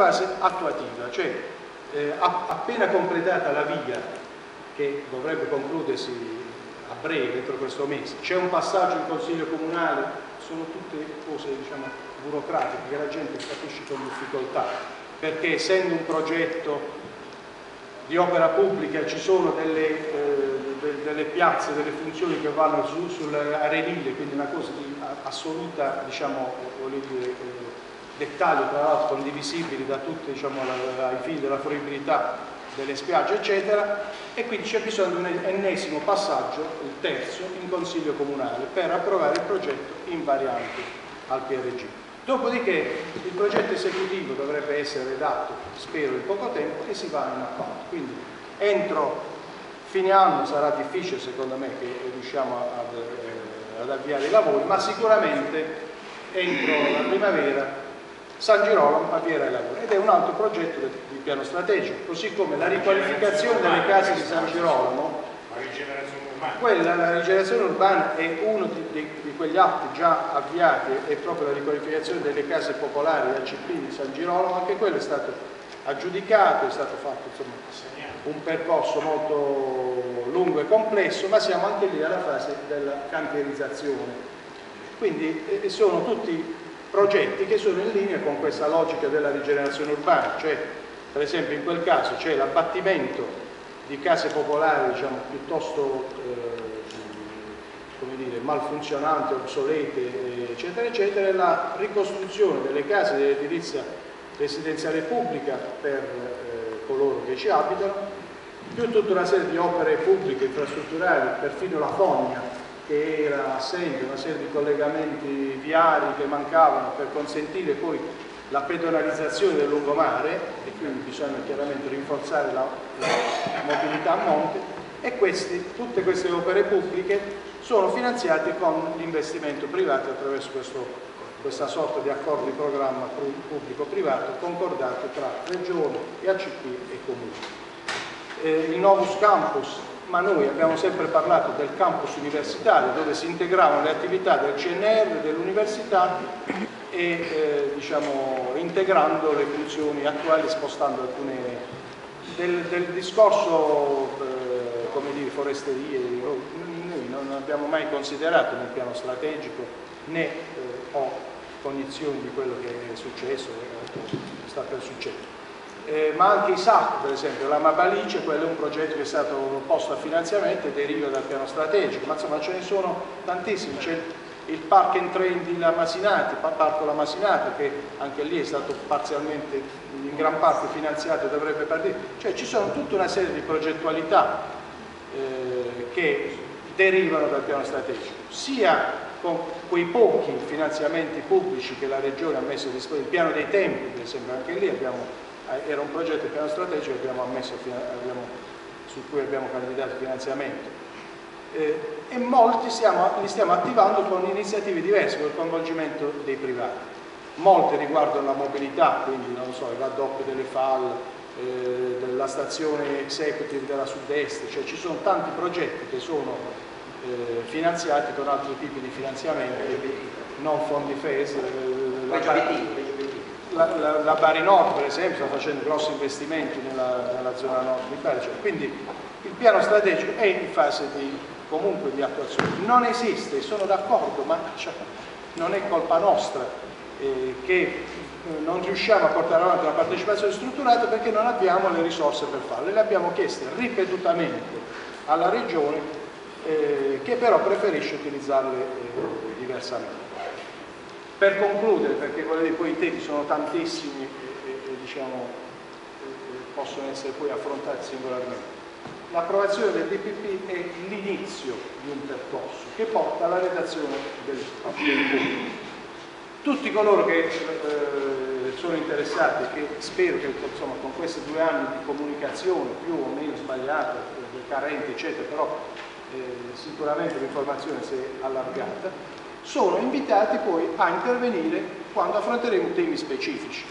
fase attuativa, cioè eh, appena completata la via che dovrebbe concludersi a breve, entro questo mese, c'è un passaggio in Consiglio Comunale, sono tutte cose diciamo, burocratiche che la gente capisce con difficoltà, perché essendo un progetto di opera pubblica ci sono delle, eh, delle piazze, delle funzioni che vanno su, sull'arenile, quindi una cosa di assoluta diciamo, dire, eh, dettaglio, tra l'altro condivisibili da tutti diciamo, ai fini della fruibilità delle spiagge eccetera e quindi c'è bisogno di un ennesimo passaggio, il terzo, in Consiglio Comunale per approvare il progetto in variante al PRG. Dopodiché il progetto esecutivo dovrebbe essere redatto, spero, in poco tempo e si va in appalto. Quindi entro fine anno sarà difficile secondo me che riusciamo ad, eh, ad avviare i lavori, ma sicuramente entro la primavera San Girolamo avvierà i lavori ed è un altro progetto di piano strategico, così come la riqualificazione delle case di San Girolamo. Quella, la rigenerazione urbana è uno di, di, di, quegli atti già avviati, è proprio la riqualificazione delle case popolari ACP di San Girolamo, anche quello è stato aggiudicato, è stato fatto insomma, un percorso molto lungo e complesso, ma siamo anche lì alla fase della cantierizzazione. Quindi eh, sono tutti progetti che sono in linea con questa logica della rigenerazione urbana, cioè per esempio in quel caso c'è l'abbattimento di case popolari diciamo, piuttosto eh, dire, malfunzionanti, obsolete, eccetera, eccetera, e la ricostruzione delle case dell'edilizia residenziale pubblica per eh, coloro che ci abitano, più tutta una serie di opere pubbliche, infrastrutturali, perfino la fogna che era assente, una serie di collegamenti viari che mancavano per consentire poi la pedonalizzazione del lungomare e quindi bisogna chiaramente rinforzare la, la mobilità a monte e questi, tutte queste opere pubbliche sono finanziate con l'investimento privato attraverso questo, questa sorta di accordo di programma pubblico-privato concordato tra Regione, ACP e Comune. Eh, il Novus Campus, ma noi abbiamo sempre parlato del campus universitario dove si integravano le attività del CNR, dell'università e eh, diciamo, integrando le funzioni attuali spostando alcune del, del discorso eh, come dire foresterie noi non abbiamo mai considerato nel piano strategico né eh, ho cognizioni di quello che è successo e sta per succedere eh, ma anche i SAC per esempio, la Mabalice, quello è un progetto che è stato posto a finanziamento e deriva dal piano strategico, ma insomma ce ne sono tantissimi, c'è il park and train di Lamasinati, Parco Lamasinati che anche lì è stato parzialmente, in gran parte finanziato e dovrebbe partire, cioè ci sono tutta una serie di progettualità eh, che derivano dal piano strategico, sia con quei pochi finanziamenti pubblici che la Regione ha messo a disposizione, il piano dei tempi per esempio, anche lì abbiamo, era un progetto di piano strategico abbiamo ammesso, abbiamo, su cui abbiamo candidato finanziamento eh, e molti stiamo, li stiamo attivando con iniziative diverse, con il coinvolgimento dei privati. Molte riguardano la mobilità, quindi non so, il raddoppio delle FAL, eh, della stazione executive della sud-est, cioè ci sono tanti progetti che sono eh, finanziati con altri tipi di finanziamenti, non fondi FES, eh, la, la, la, la, Bari Nord per esempio sta facendo grossi investimenti nella, nella zona nord di Bari, quindi il piano strategico è in fase di comunque di attuazione. Non esiste, sono d'accordo, ma cioè, non è colpa nostra eh, che eh, non riusciamo a portare avanti una partecipazione strutturata perché non abbiamo le risorse per farle. Le abbiamo chieste ripetutamente alla Regione eh, che però preferisce utilizzarle eh, diversamente. Per concludere, perché poi i temi sono tantissimi e, diciamo, eh, possono essere poi affrontati singolarmente, L'approvazione del DPP è l'inizio di un percorso che porta alla redazione del, del Tutti coloro che eh, sono interessati, che spero che insomma, con questi due anni di comunicazione più o meno sbagliata, carente, eccetera, però eh, sicuramente l'informazione si è allargata, sono invitati poi a intervenire quando affronteremo temi specifici